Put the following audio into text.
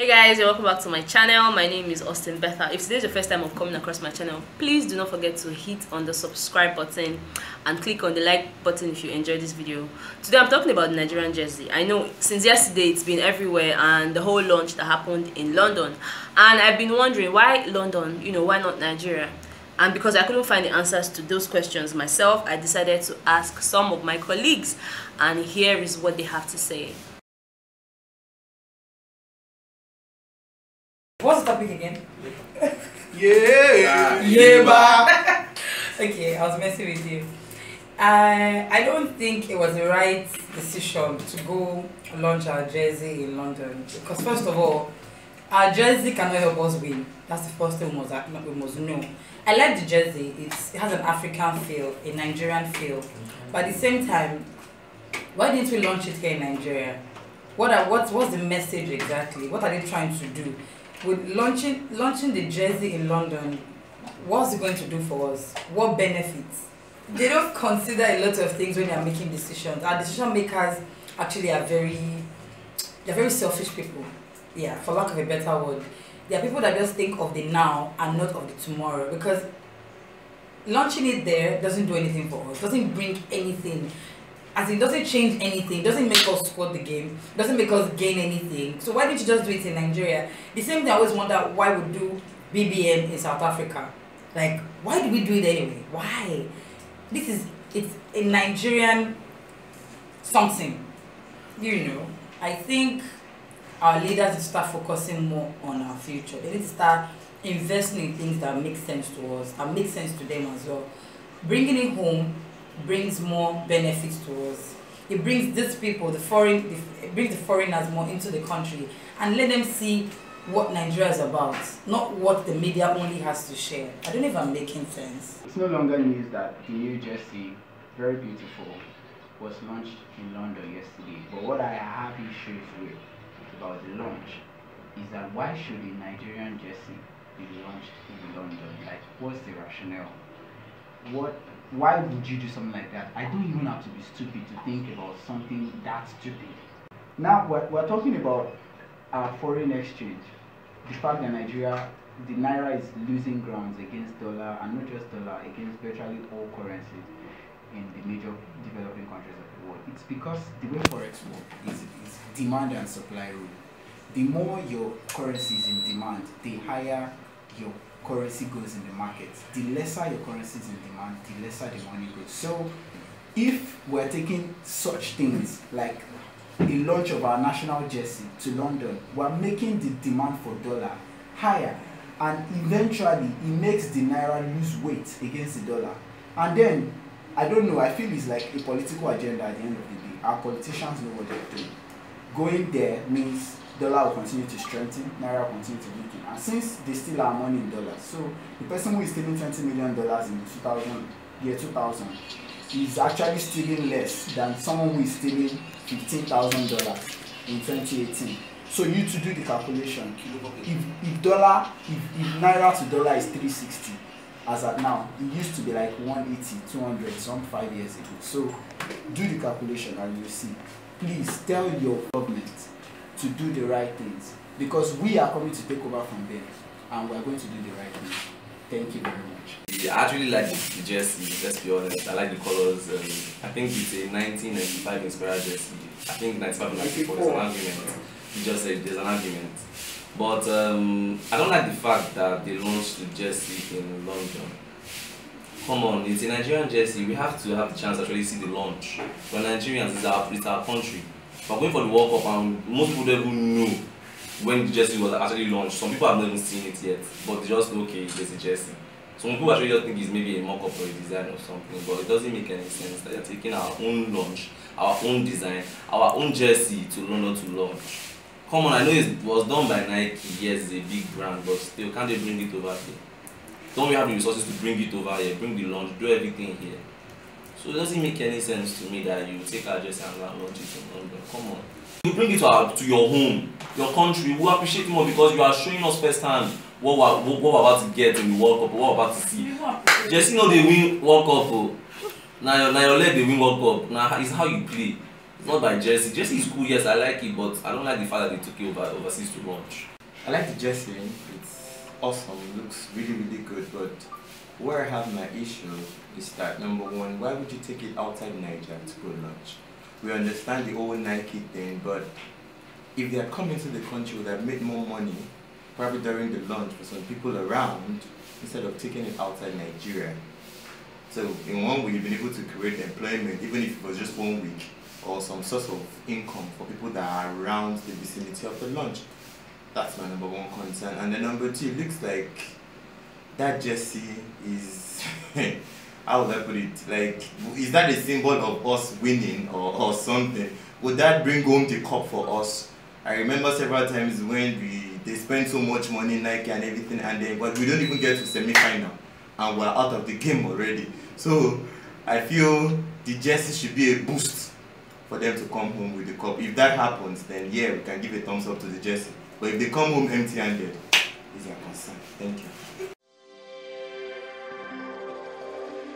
Hey guys, welcome back to my channel. My name is Austin Betha. If today is your first time of coming across my channel, please do not forget to hit on the subscribe button and click on the like button if you enjoyed this video. Today I'm talking about Nigerian jersey. I know since yesterday it's been everywhere and the whole launch that happened in London. And I've been wondering why London, you know, why not Nigeria? And because I couldn't find the answers to those questions myself, I decided to ask some of my colleagues and here is what they have to say. What's the topic again? Yeah. Yeah, okay, I was messing with you. I I don't think it was the right decision to go launch our jersey in London because first of all, our jersey cannot help us win. That's the first thing we must we must know. I like the jersey. It's, it has an African feel, a Nigerian feel, but at the same time, why didn't we launch it here in Nigeria? What are what what's the message exactly? What are they trying to do? With launching launching the jersey in London, what's it going to do for us? What benefits? They don't consider a lot of things when they are making decisions. Our decision makers actually are very they're very selfish people. Yeah, for lack of a better word. They are people that just think of the now and not of the tomorrow because launching it there doesn't do anything for us, doesn't bring anything as it doesn't change anything, doesn't make us score the game, doesn't make us gain anything. So why didn't you just do it in Nigeria? The same thing I always wonder why we do BBN in South Africa. Like why do we do it anyway? Why? This is it's a Nigerian something. You know. I think our leaders need to start focusing more on our future. They need to start investing in things that make sense to us and make sense to them as well. Bringing it home brings more benefits to us. It brings these people, the foreign, it brings the foreigners more into the country and let them see what Nigeria is about, not what the media only has to share. I don't know if I'm making sense. It's no longer news that the new jersey, very beautiful, was launched in London yesterday. But what I have issues with about the launch is that why should a Nigerian jersey be launched in London? Like, what's the rationale? What? Why would you do something like that? I don't even have to be stupid to think about something that stupid. Now we're, we're talking about our foreign exchange. The fact that Nigeria, the naira is losing grounds against dollar, and not just dollar, against virtually all currencies in the major developing countries of the world. It's because the way forex work is, is demand and supply rule. The more your currency is in demand, the higher your currency goes in the market. The lesser your currency is in demand, the lesser the money goes. So if we're taking such things like the launch of our national jersey to London, we're making the demand for dollar higher and eventually it makes the naira lose weight against the dollar. And then I don't know, I feel it's like a political agenda at the end of the day. Our politicians know what they're doing. Going there means dollar will continue to strengthen, naira will continue to weaken. And since they steal our money in dollars, so the person who is stealing twenty million dollars in 2000, year 2000 is actually stealing less than someone who is stealing fifteen thousand dollars in 2018. So you to do the calculation. If if dollar if, if naira to dollar is 360 as at now, it used to be like 180, 200 some five years ago. So do the calculation and you see. Please tell your government to do the right things because we are coming to take over from them and we are going to do the right thing. Thank you very much. Yeah, I actually like the jersey, let's be honest. I like the colors. Um, I think it's a 1995 inspired jersey. I think 95 and 94 is an argument. You just said there's an argument. But um, I don't like the fact that they launched the jersey in London. Come on, it's a Nigerian jersey. We have to have the chance to actually see the launch. We're Nigerians, it's our, it's our country. We're going for the World Cup and most people don't even know when the jersey was actually launched. Some people have not even seen it yet, but they just know, okay, there's a jersey. Some people actually just think it's maybe a mock-up or a design or something, but it doesn't make any sense that you're taking our own launch, our own design, our own jersey to London to launch. Come on, I know it was done by Nike, yes, it's a big brand, but still, can't they bring it over here? Don't we have the resources to bring it over here, bring the launch, do everything here? So it doesn't make any sense to me that you take our jersey and launch it in London. Come on. You bring it to our to your home, your country. We appreciate it more because you are showing us firsthand what we're what, what we're about to get in the World Cup, what we're about to see. Jersey no dey win World Cup. Na your na your leg dey win World Cup. Na it's how you play. Not by jersey. Jersey is cool, yes, I like it, but I don't like the fact that they took it over overseas too much. I like the jersey. It's awesome. Looks really, really good. But where I have my issue is that number one, why would you take it outside Nigeria to go launch? We understand the whole Nike thing, but if they had come into the country, would have made more money, probably during the launch for some people around, instead of taking it outside Nigeria. So in one way, you've been able to create employment, even if it was just one week, or some source of income for people that are around the vicinity of the launch. That's my number one concern. And then number two, it looks like that jersey is how would I put it? Like is that a symbol of us winning or, or something? Would that bring home the cup for us? I remember several times when we they spend so much money Nike and everything and then but we don't even get to semi final and we're out of the game already. So I feel the jersey should be a boost for them to come home with the cup. If that happens, then yeah, we can give a thumbs up to the jersey. But if they come home empty-handed, it's a concern. Thank you.